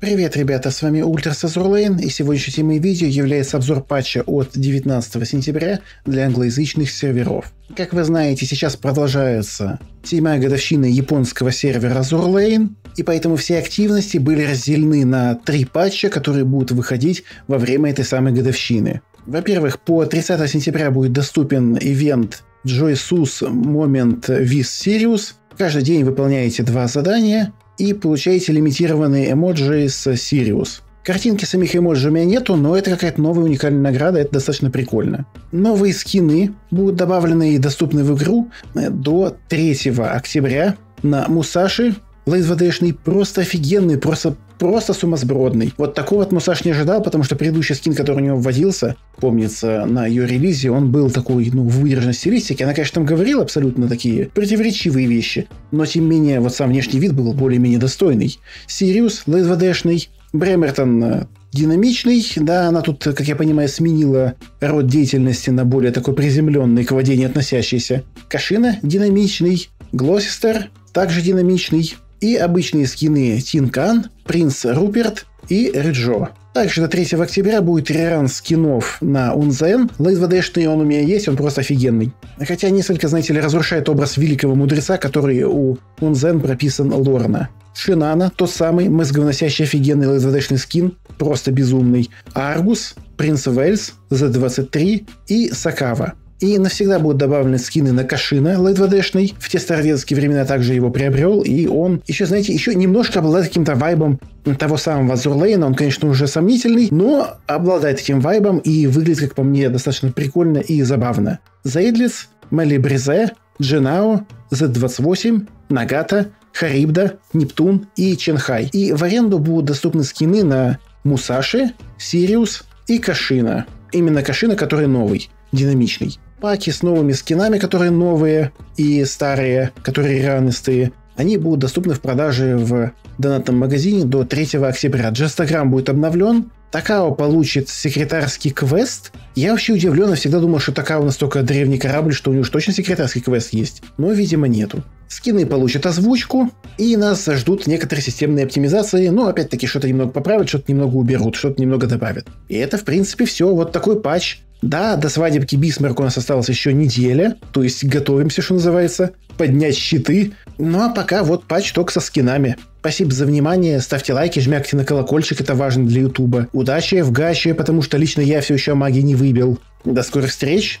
Привет, ребята, с вами Ультрас Азурлейн, и сегодняшней темой видео является обзор патча от 19 сентября для англоязычных серверов. Как вы знаете, сейчас продолжается седьмая годовщина японского сервера Azurlane, и поэтому все активности были разделены на три патча, которые будут выходить во время этой самой годовщины. Во-первых, по 30 сентября будет доступен ивент Joy Sus Moment With Sirius. Каждый день выполняете два задания, и получаете лимитированные эмоджи с Sirius. Картинки самих эмоджи у меня нету, но это какая-то новая уникальная награда, это достаточно прикольно. Новые скины будут добавлены и доступны в игру до 3 октября на Мусаши, Лейзвадешный просто офигенный, просто просто сумасбродный. Вот такого вот Мусаш не ожидал, потому что предыдущий скин, который у него вводился, помнится, на ее релизе, он был такой, ну, в выдержанной стилистике. Она, конечно, там говорила абсолютно такие противоречивые вещи, но, тем не менее, вот сам внешний вид был более-менее достойный. Сириус, ЛСВДшный, Бремертон э, динамичный, да, она тут, как я понимаю, сменила род деятельности на более такой приземленный, к воде не относящийся. Кашина динамичный, Глосистер также динамичный, и обычные скины Тинкан, Принц Руперт и Риджо. Также до 3 октября будет реран скинов на Унзен. ЛСВДшный он у меня есть, он просто офигенный. Хотя несколько, знаете ли, разрушает образ великого мудреца, который у Унзен прописан Лорна. Шинана, тот самый мозговносящий офигенный ЛСВДшный скин, просто безумный. Аргус, Принц Вельс, Z23 и Сакава. И навсегда будут добавлены скины на Кашина лайтвадешный. В те староветские времена также его приобрел. И он еще, знаете, еще немножко обладает каким-то вайбом того самого Азурлейна. Он, конечно, уже сомнительный, но обладает этим вайбом и выглядит, как по мне, достаточно прикольно и забавно. Зайдлиц, Мели Бризе, Дженао, Z28, Нагата, Харибда, Нептун и Ченхай. И в аренду будут доступны скины на Мусаши, Сириус и Кашина. Именно Кашина, который новый, динамичный паки с новыми скинами, которые новые и старые, которые ранистые, они будут доступны в продаже в донатном магазине до 3 октября. Juustagram будет обновлен, Такао получит секретарский квест. Я вообще удивлен, я всегда думал, что Такао настолько древний корабль, что у него точно секретарский квест есть. Но, видимо, нету. Скины получат озвучку, и нас ждут некоторые системные оптимизации. Но, опять-таки, что-то немного поправят, что-то немного уберут, что-то немного добавят. И это, в принципе, все. Вот такой патч. Да, до свадебки Бисмарк у нас осталась еще неделя, то есть готовимся, что называется, поднять щиты. Ну а пока вот патч только со скинами. Спасибо за внимание, ставьте лайки, жмякайте на колокольчик, это важно для ютуба. Удачи в гаче, потому что лично я все еще магии не выбил. До скорых встреч,